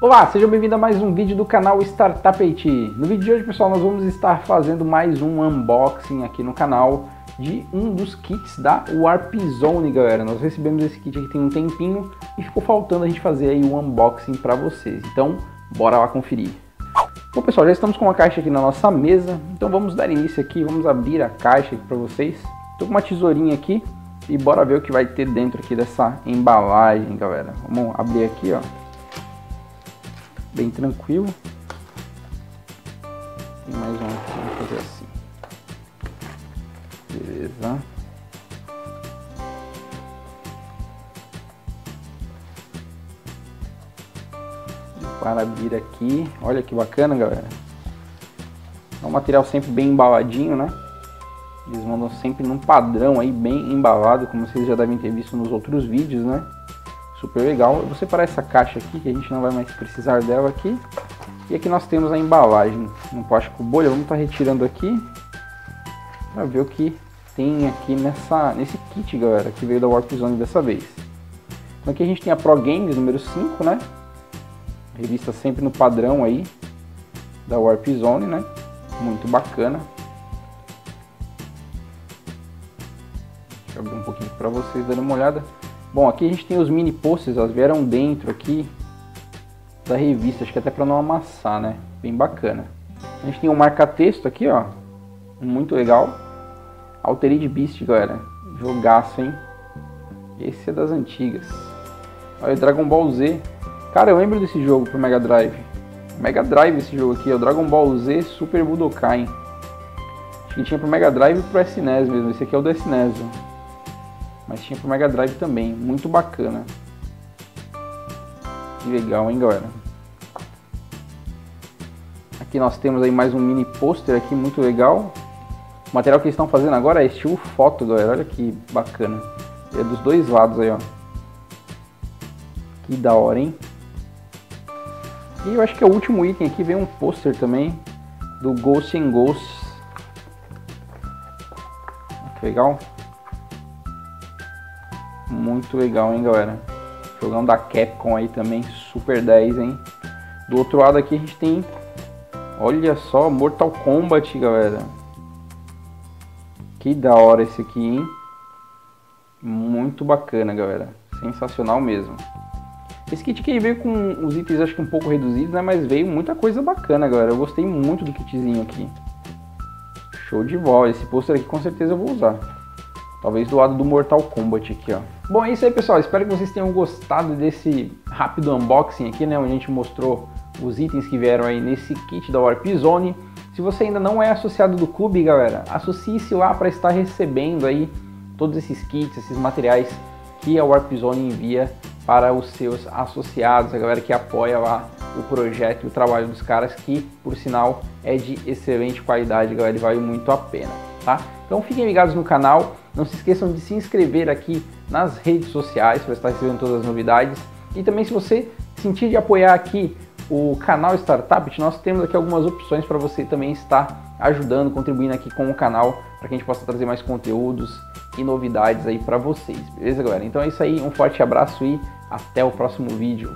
Olá, sejam bem-vindos a mais um vídeo do canal Startup IT. No vídeo de hoje, pessoal, nós vamos estar fazendo mais um unboxing aqui no canal de um dos kits da Warp Zone, galera. Nós recebemos esse kit aqui tem um tempinho e ficou faltando a gente fazer aí um unboxing para vocês. Então, bora lá conferir. Bom, pessoal, já estamos com a caixa aqui na nossa mesa, então vamos dar início aqui, vamos abrir a caixa aqui para vocês. Estou com uma tesourinha aqui e bora ver o que vai ter dentro aqui dessa embalagem, galera. Vamos abrir aqui, ó bem tranquilo. Tem mais um vamos fazer assim. Beleza. Para abrir aqui, olha que bacana galera. É um material sempre bem embaladinho, né? Eles mandam sempre num padrão aí, bem embalado, como vocês já devem ter visto nos outros vídeos, né? Super legal. Eu vou separar essa caixa aqui, que a gente não vai mais precisar dela aqui. E aqui nós temos a embalagem no plástico bolha. Vamos estar tá retirando aqui para ver o que tem aqui nessa, nesse kit, galera, que veio da Warp Zone dessa vez. Então aqui a gente tem a Pro Games número 5, né? Revista sempre no padrão aí da Warp Zone, né? Muito bacana. Deixa eu abrir um pouquinho para vocês darem uma olhada. Bom, aqui a gente tem os mini posters, elas vieram dentro aqui da revista, acho que até para não amassar, né? Bem bacana. A gente tem um marca-texto aqui, ó, muito legal. Altered Beast, galera, jogaço, hein? Esse é das antigas. Olha, Dragon Ball Z. Cara, eu lembro desse jogo pro Mega Drive. Mega Drive esse jogo aqui, é o Dragon Ball Z Super Budokai. Acho que tinha pro Mega Drive e pro SNES mesmo. Esse aqui é o do SNES, ó mas tinha pro Mega Drive também, muito bacana. Que legal, hein, galera? Aqui nós temos aí mais um mini pôster aqui, muito legal. O material que eles estão fazendo agora é estilo foto, galera, olha que bacana. É dos dois lados aí, ó. Que da hora, hein? E eu acho que é o último item aqui, vem um pôster também do Ghost and Ghosts. Que legal. Muito legal, hein, galera? Jogão da Capcom aí também, super 10, hein? Do outro lado aqui a gente tem, olha só, Mortal Kombat, galera. Que da hora esse aqui, hein? Muito bacana, galera. Sensacional mesmo. Esse kit aqui veio com os itens acho que um pouco reduzidos, né? Mas veio muita coisa bacana, galera. Eu gostei muito do kitzinho aqui. Show de bola. Esse pôster aqui com certeza eu vou usar. Talvez do lado do Mortal Kombat aqui, ó. Bom, é isso aí, pessoal. Espero que vocês tenham gostado desse rápido unboxing aqui, né? Onde a gente mostrou os itens que vieram aí nesse kit da Warp Zone. Se você ainda não é associado do clube, galera, associe-se lá para estar recebendo aí todos esses kits, esses materiais que a Warp Zone envia para os seus associados, a galera que apoia lá o projeto e o trabalho dos caras, que por sinal é de excelente qualidade, galera, e vale muito a pena, tá? Então fiquem ligados no canal, não se esqueçam de se inscrever aqui nas redes sociais para estar recebendo todas as novidades. E também se você sentir de apoiar aqui o canal Startup, nós temos aqui algumas opções para você também estar ajudando, contribuindo aqui com o canal, para que a gente possa trazer mais conteúdos e novidades aí para vocês, beleza galera? Então é isso aí, um forte abraço e até o próximo vídeo.